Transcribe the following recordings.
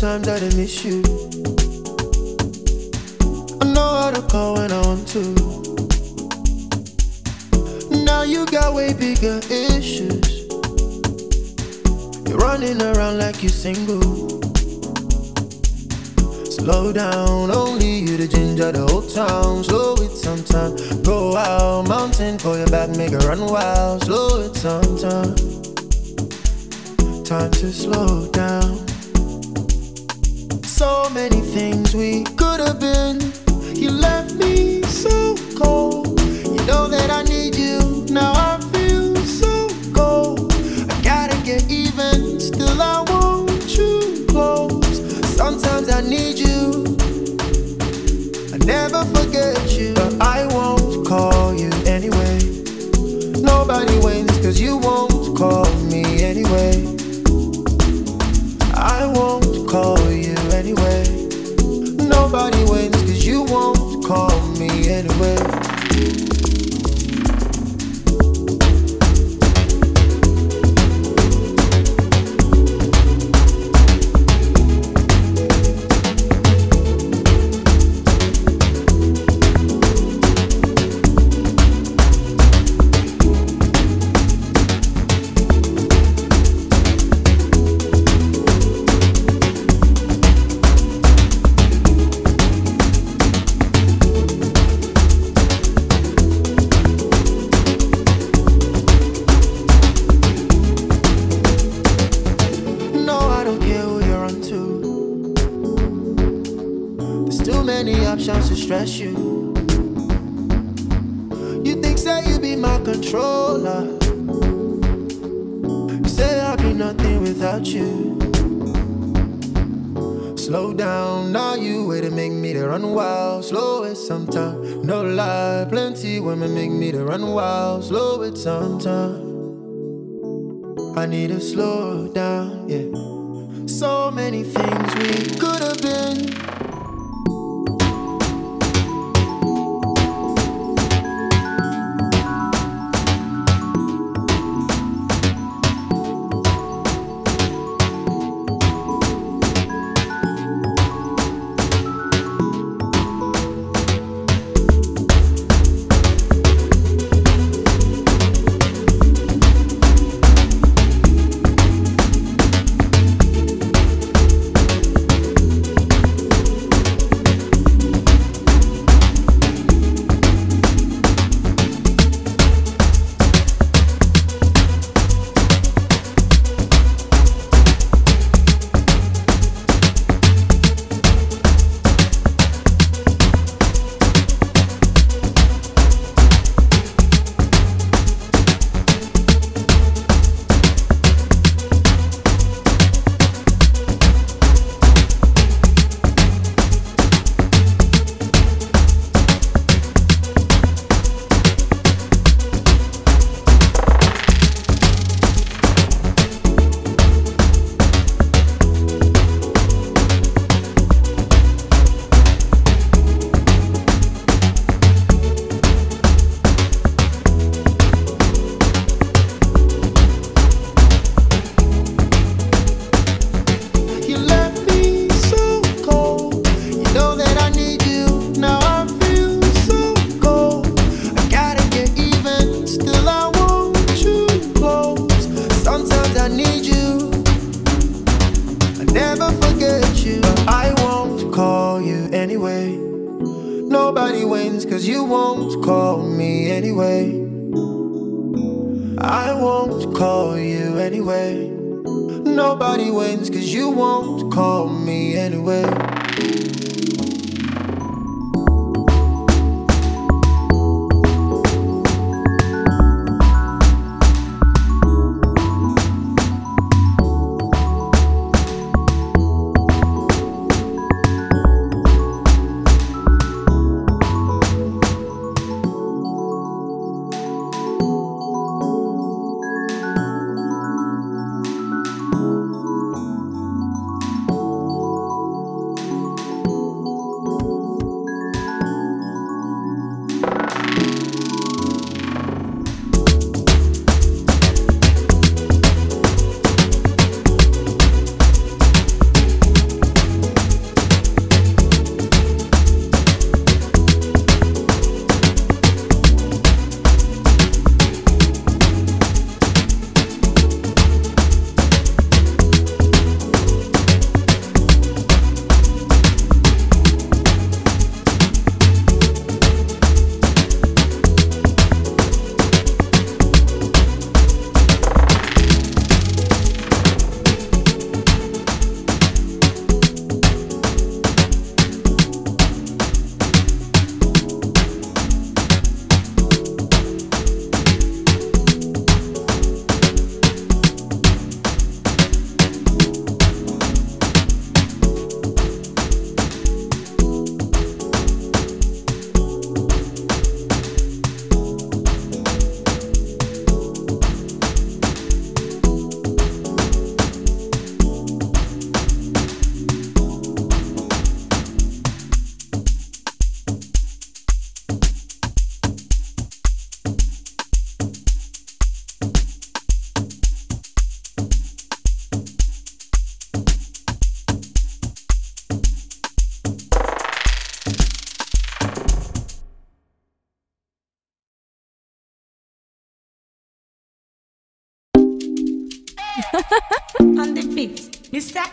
Times I done miss you. I know how to call when I want to. Now you got way bigger issues. You're running around like you're single. Slow down, only you the ginger, the whole town. Slow it sometime. Go out, mountain for your back, make it run wild. Slow it sometime. Time to slow down. So many things we could have been. You left me so cold. You know that I need you. Now I feel so cold. I gotta get even. Still, I want you close. Sometimes I need you. I never forget you. But I won't call you anyway. Nobody wins, cause you won't call me anyway. I won't anyway. Nobody wins, cause you won't call me anyway. Too many options to stress you. You think say you be my controller. Say I'll be nothing without you. Slow down, now you way to make me to run wild. Slow it sometime, no lie. Plenty women make me to run wild. Slow it sometime. I need to slow down, yeah. So many things we could have been.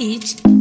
Mr.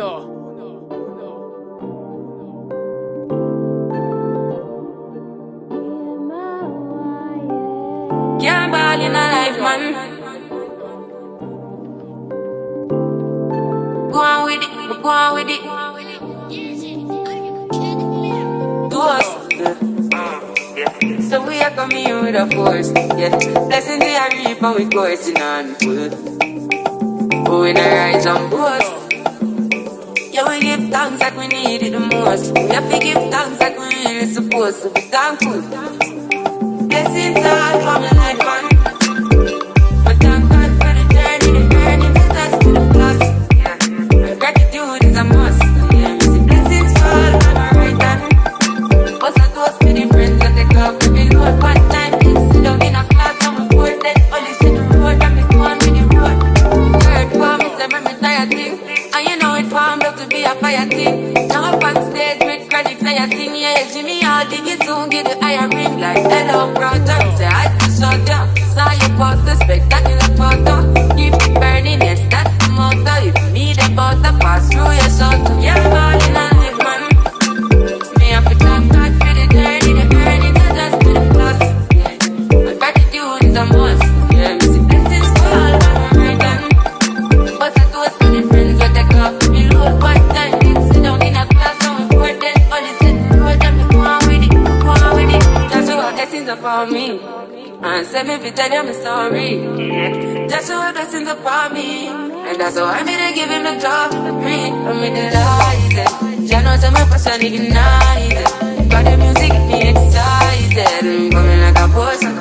Uno. Can't ball in a life, man. Go on with it, go on with it. Do us. So we are coming with a force, yeah. Blessing the reap and we coursing on full. Oh, we not rise and boast. Yeah, we give thanks like we need it the most. We have to give thanks like we really supposed to be thankful. Blessings all for my life, credits and you sing yeah, Jimmy all it soon get the higher ring like hello brother. Say I just shut down, saw you post the spectacular photo. Keep it burning, yes that's the motto. If you need a butter, pass through your soul. Yeah, upon me. And send me if tell you my story, just That's your blessings upon me. And that's why I'm here him the job to me. I'm delighted. Jah knows I'm a person ignited. Got the music, me excited. I'm coming like a poison.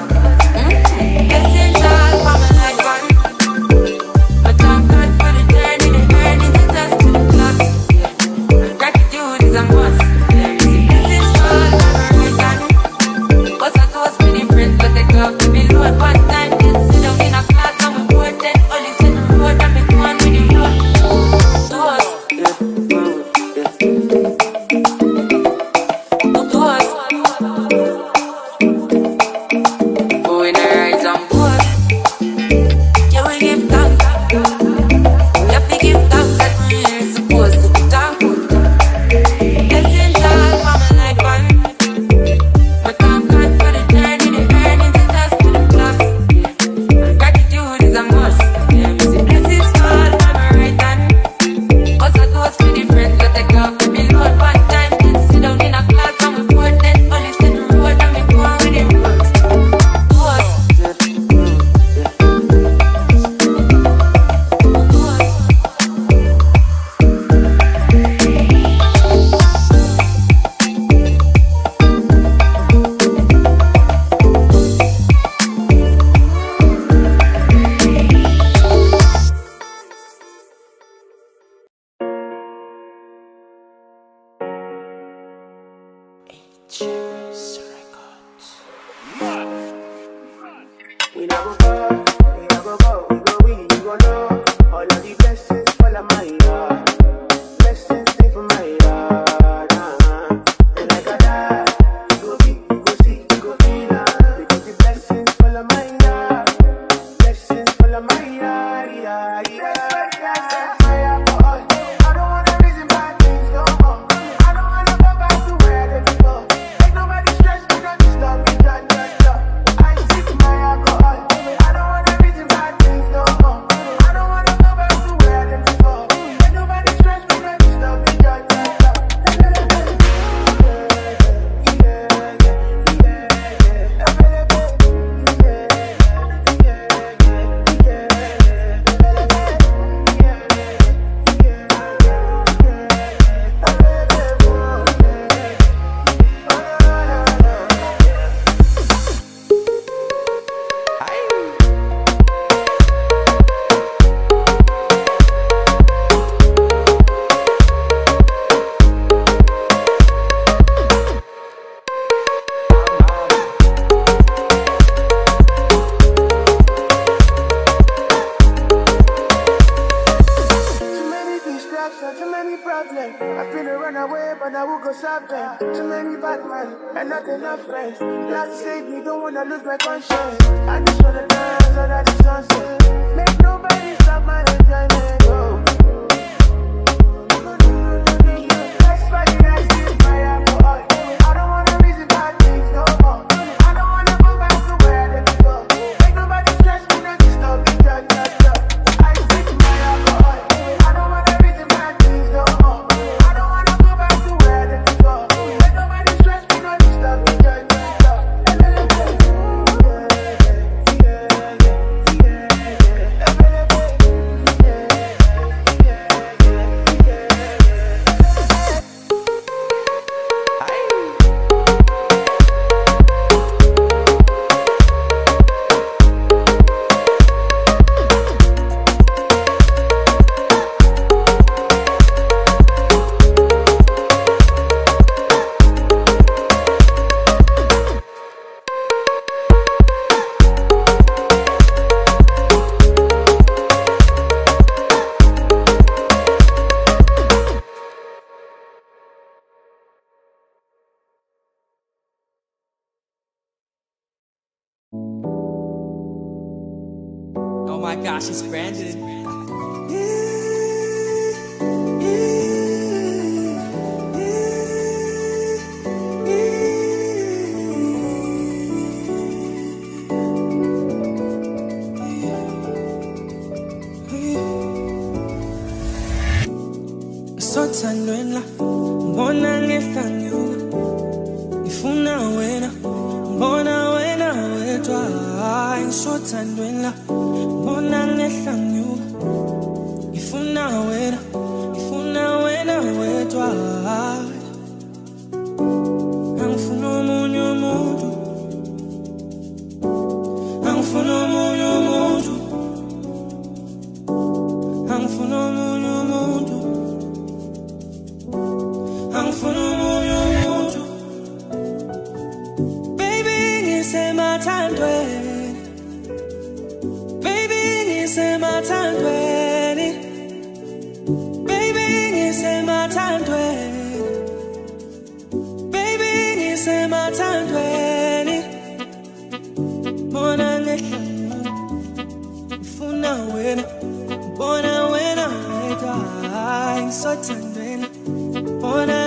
That's save me don't wanna lose my conscience. I just wanna gosh, it's Brandon. Sothando en mbona ifuna wena, mbona wena wedwa, ngisothandweni la ngifuna ngehla ngifuna wena bona wena wedwa Hayi, ngisothandweni bona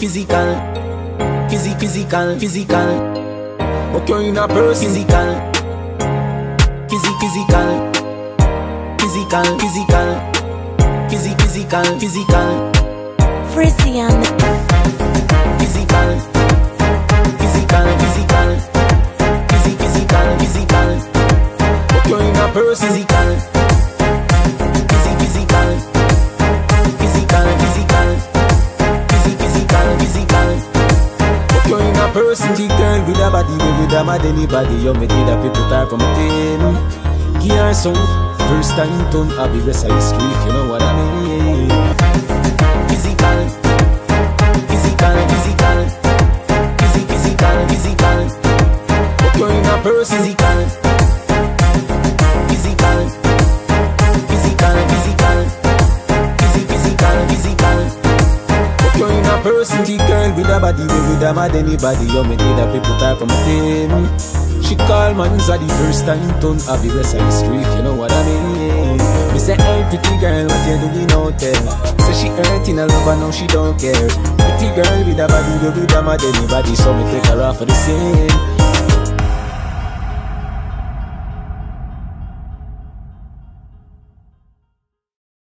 physical, physical, physi physical, physical. Okay, in a person, physical, physi physical, physical, physical, physi physical, physical, Frizzy on the physical, physical, physical, physi physical, physical. Okay, in a person, physical, physi physical, physical, physical, physi physical, physical. Okay, in a person, the girl with a body, with a mad anybody, you a people from a some first time rest of the street, you know what I mean? Physical, physical, physical, physi physical, physical. Okay, in a person, the girl with a body, mad anybody, you me did a people type from a thing. She call man's the first time turn up the rest of the street, you know what I mean? Me say, hey, pretty girl, what you doing out there? Say she hurting a love, and now she don't care. Pretty girl with a body, go with a mad anybody, so me take her off for the scene.